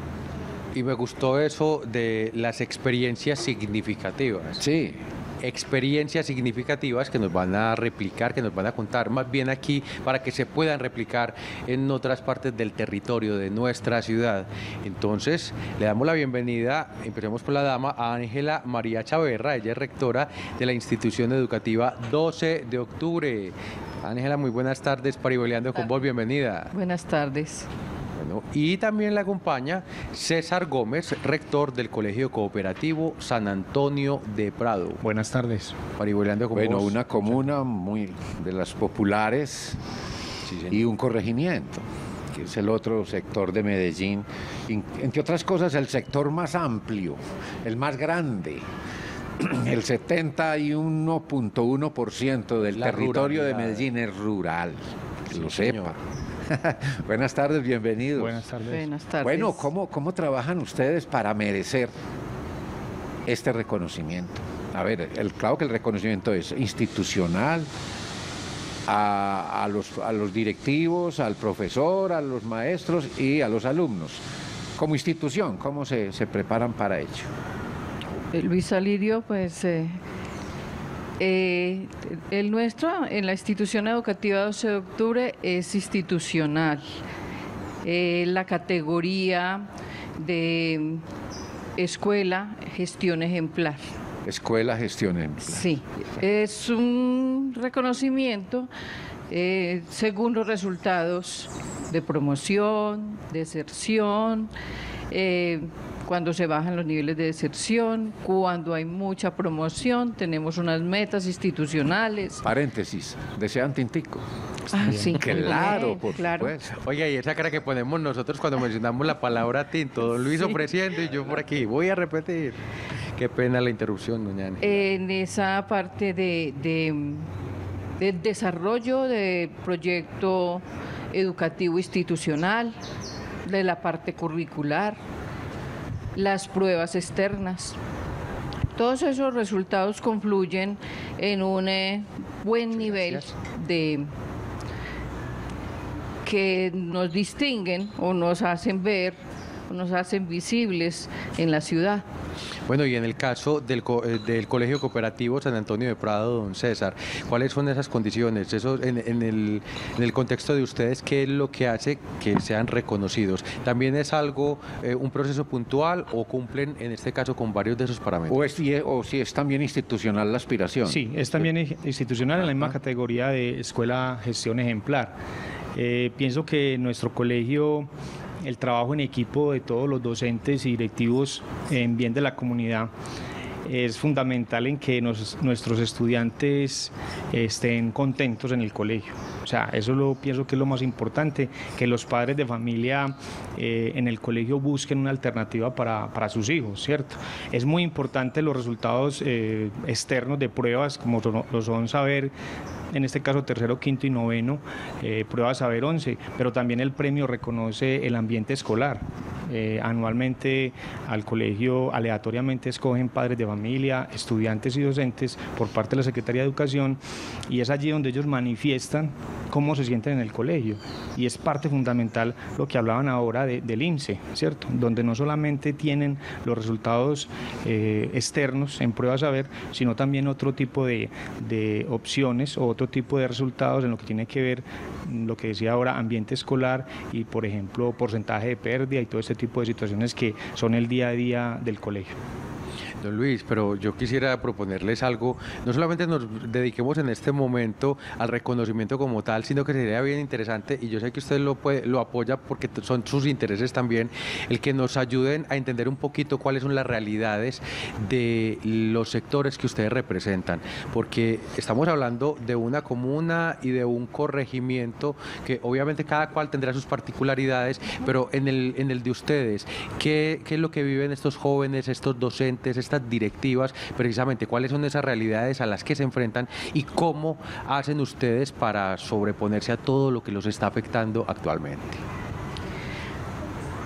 Y me gustó eso de las experiencias significativas. Sí, Experiencias significativas que nos van a replicar, que nos van a contar más bien aquí para que se puedan replicar en otras partes del territorio de nuestra ciudad. Entonces, le damos la bienvenida, empecemos con la dama, a Ángela María Chaverra, ella es rectora de la institución educativa 12 de octubre. Ángela, muy buenas tardes, Pariboleando con vos, bienvenida. Buenas tardes. Bueno, y también le acompaña César Gómez, rector del Colegio Cooperativo San Antonio de Prado. Buenas tardes. Pariboleando con bueno, vos. una comuna muy de las populares Sí, y un corregimiento, que es el otro sector de Medellín, entre otras cosas el sector más amplio, el más grande. [CLEARS THROAT] El 71.1% del La territorio de. Medellín es rural, que Sí, lo señor. [LAUGHS] Buenas tardes, bienvenidos. Buenas tardes. Buenas tardes. Bueno, ¿cómo, ¿cómo trabajan ustedes para merecer este reconocimiento? A ver, el, claro que el reconocimiento es institucional, a, a los, a los directivos, al profesor, a los maestros y a los alumnos. Como institución, ¿cómo se, se preparan para ello? Eh, Luis Alirio, pues eh, eh, el nuestro en la institución educativa 12 de octubre es institucional. Eh, la categoría de escuela gestión ejemplar. Escuela Gestión Ejemplar. Sí, es un reconocimiento eh, según los resultados de promoción, deserción, eh, cuando se bajan los niveles de deserción, cuando hay mucha promoción, tenemos unas metas institucionales. Paréntesis, desean tintico. Ah, sí, Claro, por claro. supuesto. Oiga, y esa cara que ponemos nosotros cuando mencionamos la palabra tinto, don Luis ofreciendo y yo por aquí, voy a repetir. Qué pena la interrupción, doña en esa parte de, de- del desarrollo del proyecto educativo institucional, de la parte curricular, las pruebas externas. Todos esos resultados confluyen en un eh, buen nivel de que nos distinguen o nos hacen ver nos hacen visibles en la ciudad. Bueno, y en el caso del, co- eh, del Colegio Cooperativo San Antonio de Prado, don César, ¿cuáles son esas condiciones? Eso, en, en el, en el contexto de ustedes, ¿qué es lo que hace que sean reconocidos? ¿También es algo, eh, un proceso puntual o cumplen en este caso con varios de esos parámetros? O, es, o si es también institucional la aspiración. Sí, es también institucional en la misma categoría de escuela gestión ejemplar. Eh, pienso que nuestro colegio el trabajo en equipo de todos los docentes y directivos en bien de la comunidad es fundamental en que nuestros estudiantes estén contentos en el colegio. O sea, eso lo pienso que es lo más importante, que los padres de familia eh, en el colegio busquen una alternativa para, para sus hijos, ¿cierto? Es muy importante los resultados eh, externos de pruebas, como son- lo son saber, en este caso tercero, quinto y noveno, eh, pruebas saber 11, pero también el premio reconoce el ambiente escolar. Eh, anualmente al colegio aleatoriamente escogen padres de familia, estudiantes y docentes por parte de la Secretaría de Educación y es allí donde ellos manifiestan cómo se sienten en el colegio. y es parte fundamental lo que hablaban ahora del INSE, ¿cierto? Donde no solamente tienen los resultados eh, externos en pruebas a ver, sino también otro tipo de, de opciones o otro tipo de resultados en lo que tiene que ver lo que decía ahora, ambiente escolar y, por ejemplo, porcentaje de pérdida y todo este tipo de situaciones que son el día a día del colegio. Don Luis, pero yo quisiera proponerles algo, no solamente nos dediquemos en este momento al reconocimiento como tal, sino que sería bien interesante, y yo sé que usted lo, puede, lo apoya porque son sus intereses también, el que nos ayuden a entender un poquito cuáles son las realidades de los sectores que ustedes representan, porque estamos hablando de una comuna y de un corregimiento que obviamente cada cual tendrá sus particularidades, pero en el, en el de ustedes, ¿qué, qué es lo que viven estos jóvenes, estos docentes, estas directivas, precisamente cuáles son esas realidades a las que se enfrentan y cómo hacen ustedes para sobreponerse a todo lo que los está afectando actualmente.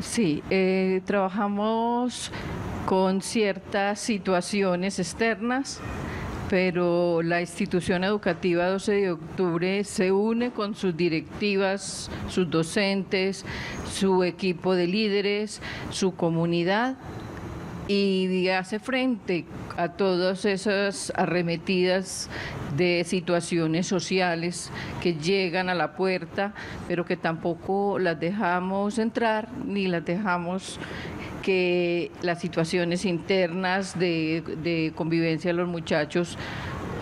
Sí, eh, trabajamos con ciertas situaciones externas pero la institución educativa 12 de octubre se une con sus directivas, sus docentes, su equipo de líderes, su comunidad y hace frente a todas esas arremetidas de situaciones sociales que llegan a la puerta, pero que tampoco las dejamos entrar ni las dejamos que las situaciones internas de, convivencia de los muchachos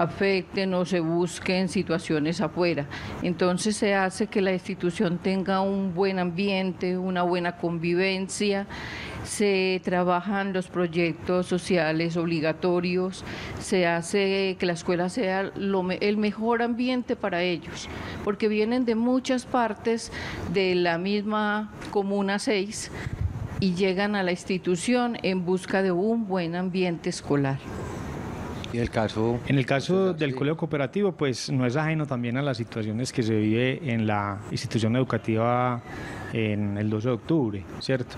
afecten o se busquen situaciones afuera. Entonces se hace que la institución tenga un buen ambiente, una buena convivencia se trabajan los proyectos sociales obligatorios, se hace que la escuela sea el mejor ambiente para ellos, porque vienen de muchas partes de la misma Comuna 6 y llegan a la institución en busca de un buen ambiente escolar. ¿Y el caso? En el caso del colegio cooperativo, pues no es ajeno también a las situaciones que se vive en la institución educativa en el 12 de octubre, ¿cierto?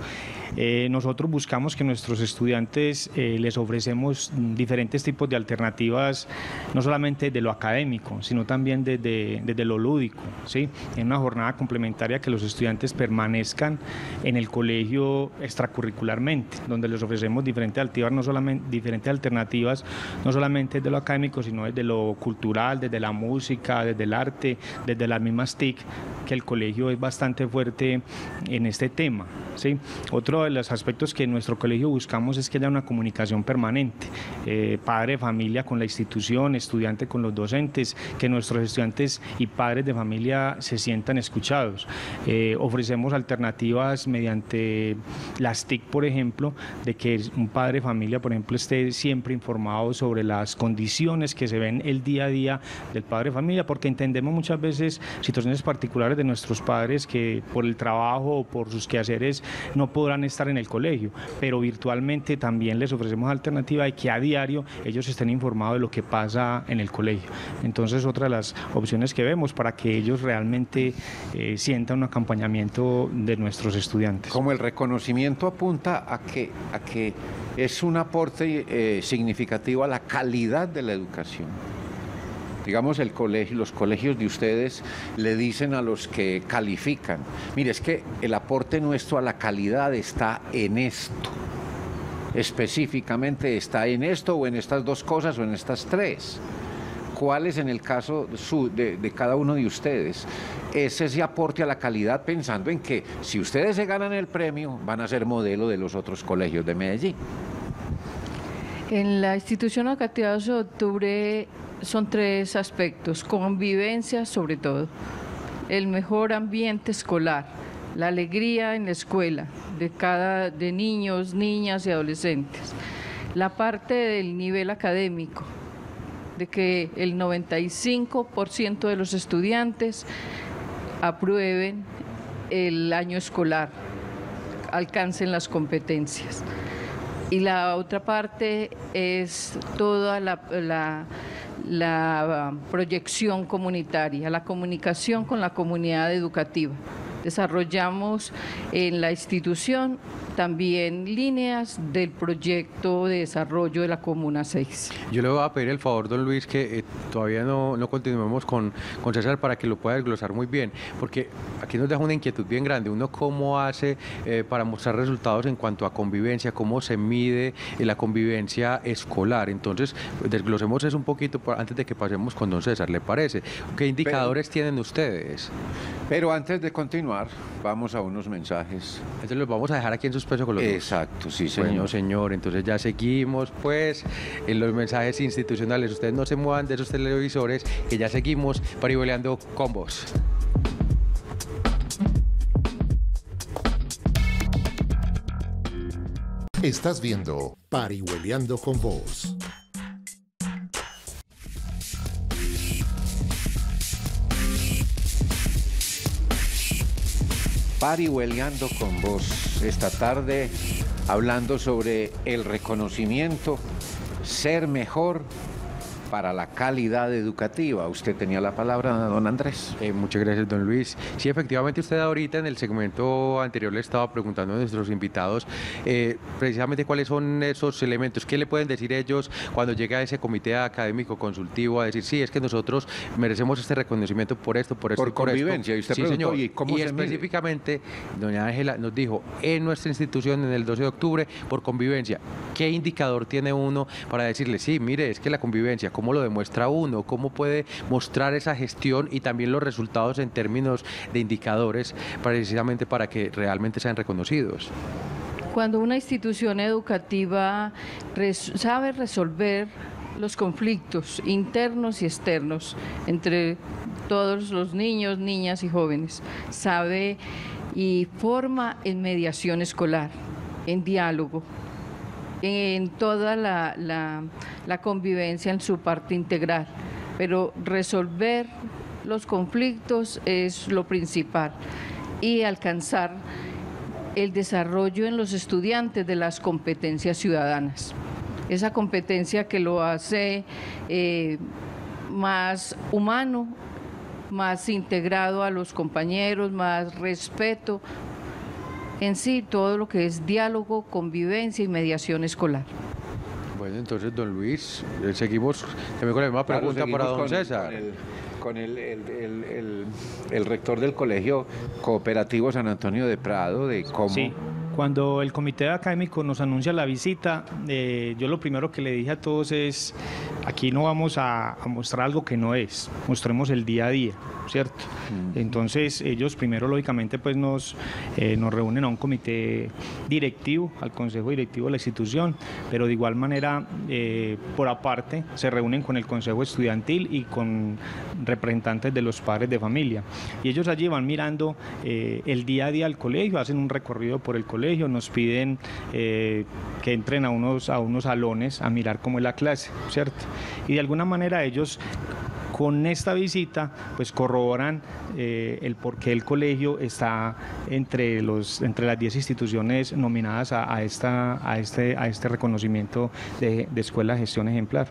Eh, nosotros buscamos que nuestros estudiantes eh, les ofrecemos diferentes tipos de alternativas, no solamente de lo académico, sino también desde, desde lo lúdico, ¿sí? En una jornada complementaria que los estudiantes permanezcan en el colegio extracurricularmente, donde les ofrecemos diferentes alternativas, no solamente, diferentes alternativas, no solamente desde lo académico, sino desde lo cultural, desde la música, desde el arte, desde las mismas TIC, que el colegio es bastante fuerte en este tema, ¿sí? Otro de los aspectos que en nuestro colegio buscamos es que haya una comunicación permanente, eh, padre, familia con la institución, estudiante con los docentes, que nuestros estudiantes y padres de familia se sientan escuchados. Eh, ofrecemos alternativas mediante las TIC, por ejemplo, de que un padre familia, por ejemplo, esté siempre informado sobre las condiciones que se ven el día a día del padre familia, porque entendemos muchas veces situaciones particulares de nuestros padres que por el trabajo por sus quehaceres no podrán estar en el colegio, pero virtualmente también les ofrecemos alternativa de que a diario ellos estén informados de lo que pasa en el colegio. Entonces, otra de las opciones que vemos para que ellos realmente eh, sientan un acompañamiento de nuestros estudiantes. Como el reconocimiento apunta a que, a que es un aporte eh, significativo a la calidad de la educación digamos, el colegio, los colegios de ustedes le dicen a los que califican, mire, es que el aporte nuestro a la calidad está en esto. Específicamente está en esto o en estas dos cosas o en estas tres. ¿Cuál es en el caso de, cada uno de ustedes? Es ese aporte a la calidad pensando en que si ustedes se ganan el premio van a ser modelo de los otros colegios de Medellín. En la institución educativa de octubre son tres aspectos, convivencia sobre todo, el mejor ambiente escolar, la alegría en la escuela de cada de niños, niñas y adolescentes, la parte del nivel académico, de que el 95% de los estudiantes aprueben el año escolar, alcancen las competencias. Y la otra parte es toda la la proyección comunitaria, la comunicación con la comunidad educativa, Desarrollamos en la institución también líneas del proyecto de desarrollo de la Comuna 6. Yo le voy a pedir el favor, don Luis, que eh, todavía no, no continuemos con, con César para que lo pueda desglosar muy bien, porque aquí nos deja una inquietud bien grande. Uno cómo hace eh, para mostrar resultados en cuanto a convivencia, cómo se mide eh, la convivencia escolar. Entonces, desglosemos eso un poquito antes de que pasemos con don César, ¿le parece? ¿Qué indicadores tienen ustedes? Pero antes de continuar, vamos a unos mensajes. Entonces los vamos a dejar aquí en suspenso con los dos. Exacto, sí, señor. Bueno, señor, entonces ya seguimos, pues, en los mensajes institucionales. Ustedes no se muevan de esos televisores, que ya seguimos pariboleando con vos. Estás viendo Parihueliando con Vos. Parihueliando con vos esta tarde, hablando sobre el reconocimiento, ser mejor para la calidad educativa. Usted tenía la palabra, don Andrés. Eh, muchas gracias, don Luis. Sí, efectivamente, usted ahorita en el segmento anterior le estaba preguntando a nuestros invitados eh, precisamente cuáles son esos elementos, qué le pueden decir ellos cuando llega a ese comité académico consultivo a decir, sí, es que nosotros merecemos este reconocimiento por esto, por esto Por y por convivencia, esto. y usted sí, preguntó, señor. ¿y cómo se mide? específicamente, doña Ángela nos dijo, en nuestra institución, en el 12 de octubre, por convivencia, ¿qué indicador tiene uno para decirle, sí, mire, es que la convivencia, ¿cómo lo demuestra uno? ¿Cómo puede mostrar esa gestión y también los resultados en términos de indicadores precisamente para que realmente sean reconocidos? Cuando una institución educativa sabe resolver los conflictos internos y externos entre todos los niños, niñas y jóvenes, sabe y forma en mediación escolar, en diálogo, en toda la, la- la convivencia en su parte integral. Pero resolver los conflictos es lo principal y alcanzar el desarrollo en los estudiantes de las competencias ciudadanas. Esa competencia que lo hace eh, más humano, más integrado a los compañeros, más respeto, en sí todo lo que es diálogo, convivencia y mediación escolar. Bueno, entonces, don Luis, eh, seguimos también con la misma Claro, pregunta seguimos para don con- César. Con, el, con el- el- el- el- el rector del Colegio Cooperativo San Antonio de Prado, de cómo... Sí, cuando el comité académico nos anuncia la visita, eh, yo lo primero que le dije a todos es, aquí no vamos a, a mostrar algo que no es, mostremos el día a día, ¿cierto? Entonces ellos primero lógicamente pues nos, eh, nos reúnen a un comité directivo, al consejo directivo de la institución, pero de igual manera eh, por aparte se reúnen con el consejo estudiantil y con representantes de los padres de familia. Y ellos allí van mirando el día a día del colegio, hacen un recorrido por el colegio, nos piden eh, que entren a unos, a unos salones a mirar cómo es la clase, ¿cierto? Y de alguna manera ellos con esta visita pues corroboran eh, el por qué el colegio está entre los entre las 10 instituciones nominadas a, esta a este a este reconocimiento de, de escuela de gestión ejemplar.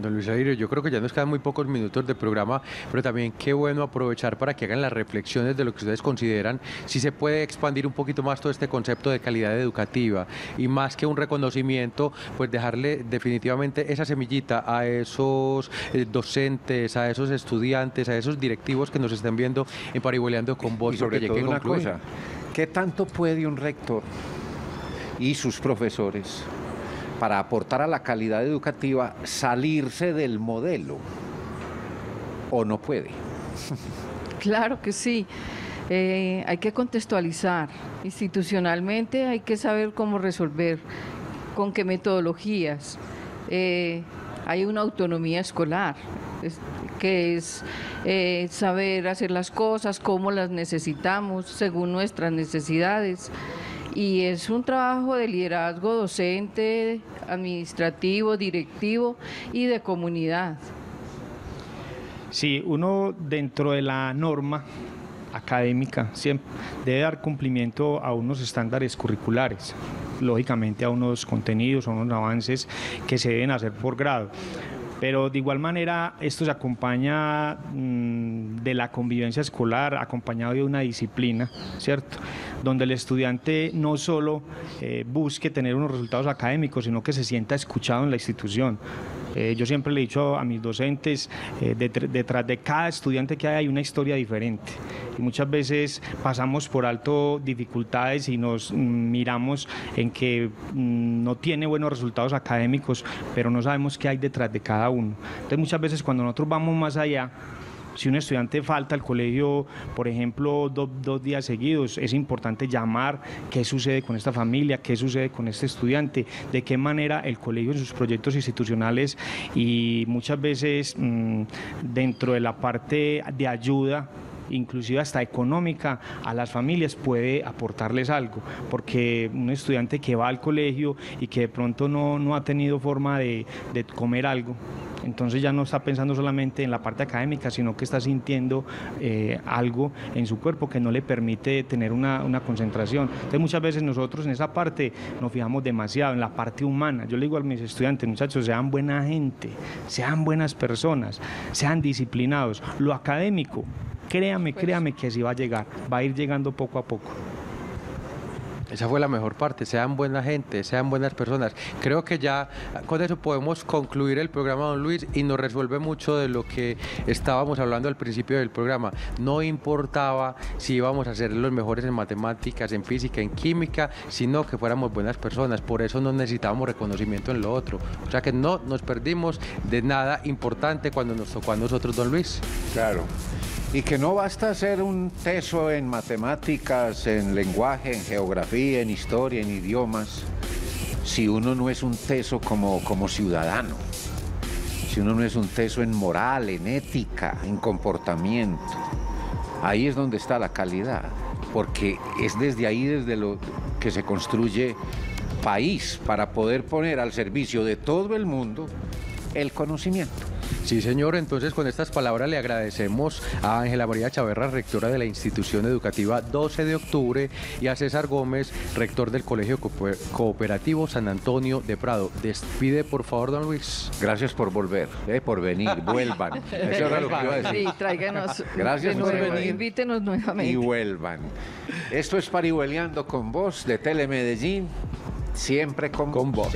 Don Luis Alirio, yo creo que ya nos quedan muy pocos minutos de programa, pero también qué bueno aprovechar para que hagan las reflexiones de lo que ustedes consideran, si se puede expandir un poquito más todo este concepto de calidad educativa y más que un reconocimiento, pues dejarle definitivamente esa semillita a esos eh, docentes, a esos estudiantes, a esos directivos que nos estén viendo en Pariboleando con vos, y sobre todo una concluir. cosa, ¿qué tanto puede un rector y sus profesores para aportar a la calidad educativa salirse del modelo? ¿O no puede? [LAUGHS] Claro que sí. Eh, hay que contextualizar. Institucionalmente hay que saber cómo resolver, con qué metodologías. Eh, hay una autonomía escolar, es- que es eh, saber hacer las cosas, cómo las necesitamos, según nuestras necesidades. Y es un trabajo de liderazgo docente, administrativo, directivo y de comunidad. Sí, uno dentro de la norma académica siempre debe dar cumplimiento a unos estándares curriculares, lógicamente a unos contenidos, a unos avances que se deben hacer por grado. Pero de igual manera, esto se acompaña mm, de la convivencia escolar, acompañado de una disciplina, ¿cierto? Donde el estudiante no solo eh, busque tener unos resultados académicos, sino que se sienta escuchado en la institución. Eh, yo siempre le he dicho a mis docentes, eh, detr- detrás de cada estudiante que hay hay una historia diferente. Y muchas veces pasamos por alto dificultades y nos mm, miramos en que mm, no tiene buenos resultados académicos, pero no sabemos qué hay detrás de cada uno. Entonces muchas veces cuando nosotros vamos más allá, si un estudiante falta al colegio, por ejemplo, do- dos días seguidos, es importante llamar qué sucede con esta familia, qué sucede con este estudiante, de qué manera el colegio en sus proyectos institucionales y muchas veces mm, dentro de la parte de ayuda inclusive hasta económica a las familias puede aportarles algo, porque un estudiante que va al colegio y que de pronto no, no ha tenido forma de, de comer algo, entonces ya no está pensando solamente en la parte académica, sino que está sintiendo eh, algo en su cuerpo que no le permite tener una, una concentración. Entonces muchas veces nosotros en esa parte nos fijamos demasiado, en la parte humana. Yo le digo a mis estudiantes, muchachos, sean buena gente, sean buenas personas, sean disciplinados. Lo académico, créame, créame que así va a llegar, va a ir llegando poco a poco. Esa fue la mejor parte, sean buena gente, sean buenas personas. Creo que ya con eso podemos concluir el programa, don Luis, y nos resuelve mucho de lo que estábamos hablando al principio del programa. No importaba si íbamos a ser los mejores en matemáticas, en física, en química, sino que fuéramos buenas personas. Por eso no necesitábamos reconocimiento en lo otro. O sea que no nos perdimos de nada importante cuando nos tocó a nosotros, don Luis. Claro. Y que no basta ser un teso en matemáticas, en lenguaje, en geografía, en historia, en idiomas, si uno no es un teso como, como ciudadano, si uno no es un teso en moral, en ética, en comportamiento. Ahí es donde está la calidad, porque es desde ahí desde lo que se construye país para poder poner al servicio de todo el mundo el conocimiento. Sí, señor. Entonces, con estas palabras le agradecemos a Ángela María Chaverra, rectora de la institución educativa 12 de octubre, y a César Gómez, rector del Colegio Cooper- Cooperativo San Antonio de Prado. Despide, por favor, don Luis. Gracias por volver, eh, por venir, [LAUGHS] vuelvan. Eso era lo que iba a decir. Sí, tráiganos. Gracias por venir. Invítenos nuevamente. Y vuelvan. Esto es Parihueliando con vos de Telemedellín, siempre con, Con vos.